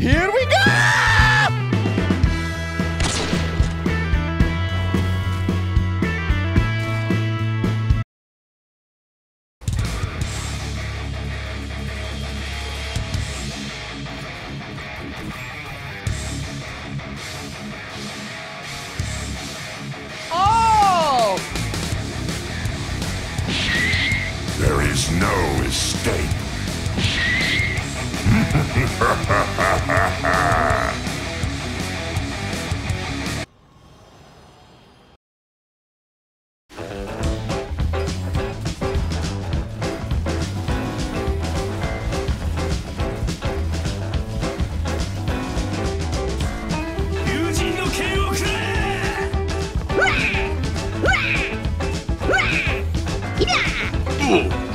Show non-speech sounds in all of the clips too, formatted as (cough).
Here we go! Oh! There is no escape. (laughs) 父。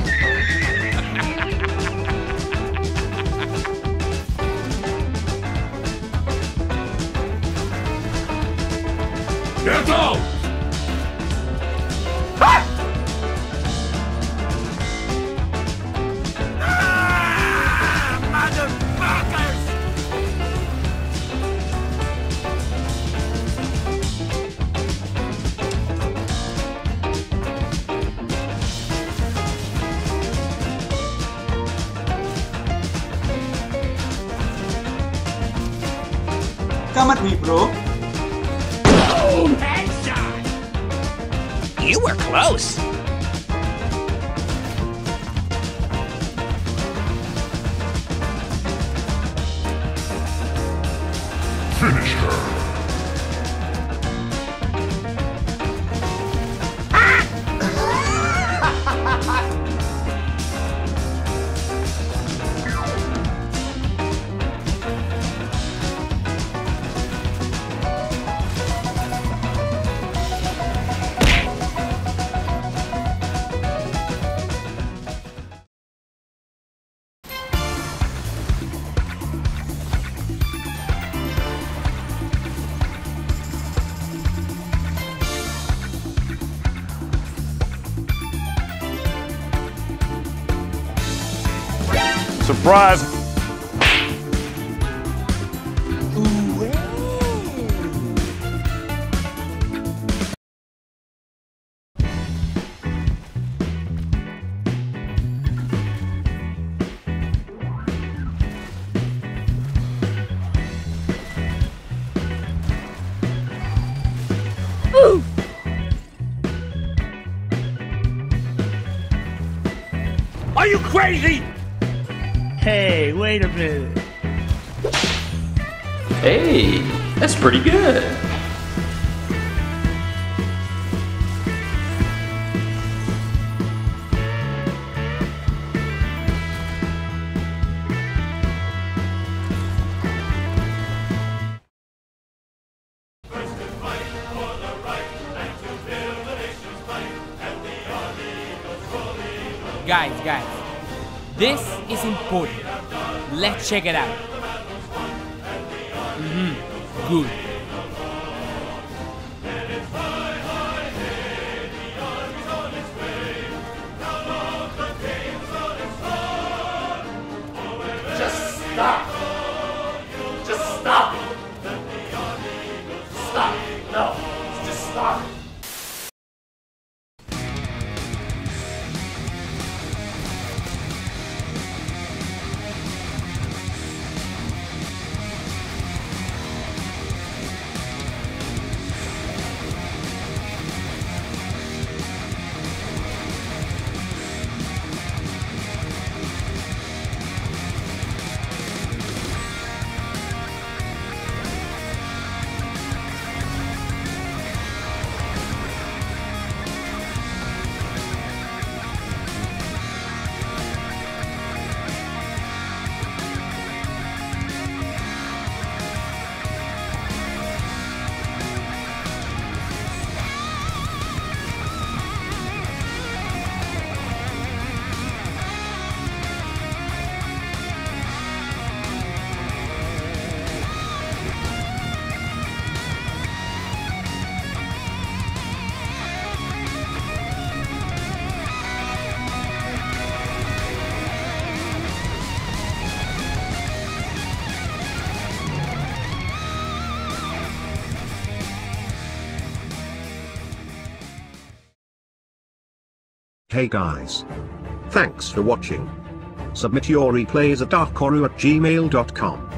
Come at me, bro. Oh, you were close. Surprise! Are you crazy? Hey, wait a minute. Hey, that's pretty good. Guys, guys, this is important. Let's check it out. Mm-hmm. Good. Just stop. Just stop. Stop. No. Just stop. Hey guys. Thanks for watching. Submit your replays at darkhoru at gmail.com.